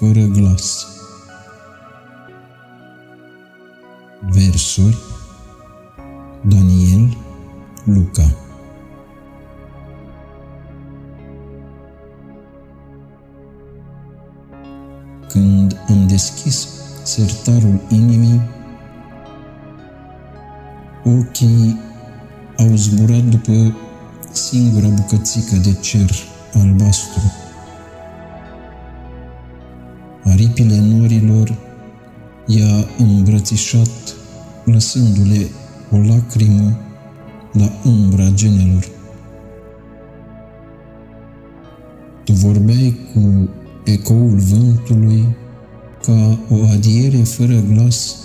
fără glas. Versuri. Daniel Luca. Când am deschis sertarul inimii, ochii au zburat după singura bucățică de cer albastru. Aripile norilor i-a îmbrățișat, lăsându-le o lacrimă la umbra genelor. Tu vorbeai cu ecoul vântului ca o adiere fără glas,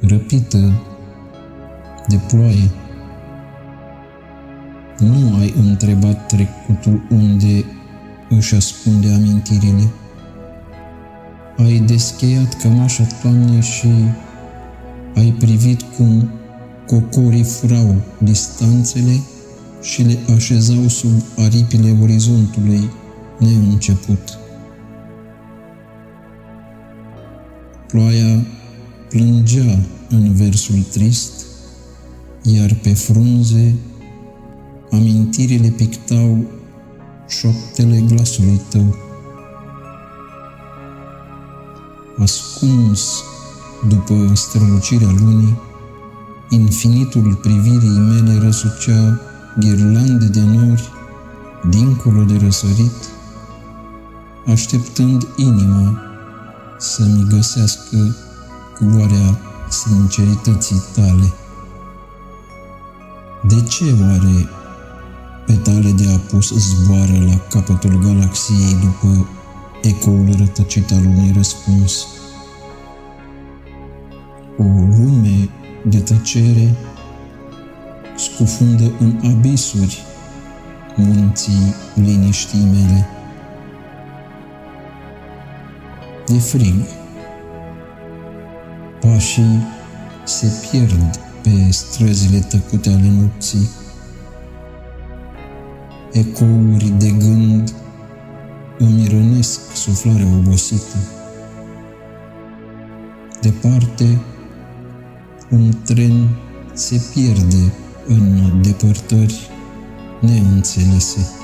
răpită de ploaie. Nu ai întrebat trecutul unde își ascunde amintirile. Ai descheiat cămașa toamnei și ai privit cum cocorii furau distanțele și le așezau sub aripile orizontului neînceput. Ploaia plângea în versul trist, iar pe frunze amintirile pictau șoptele glasului tău. Ascuns după strălucirea lunii, infinitul privirii mele răsucea ghirlande de nori dincolo de răsărit, așteptând inima să-mi găsească culoarea sincerității tale. De ce oare petale de apus zboară la capătul galaxiei după ecoul rătăcit al unui răspuns? O lume de tăcere scufundă în abisuri munții liniștii mele. De frig, pașii se pierd pe străzile tăcute ale nopții. Ecouri de gând îmi rănesc suflarea obosită. Departe, un tren se pierde în depărtări neînțelese.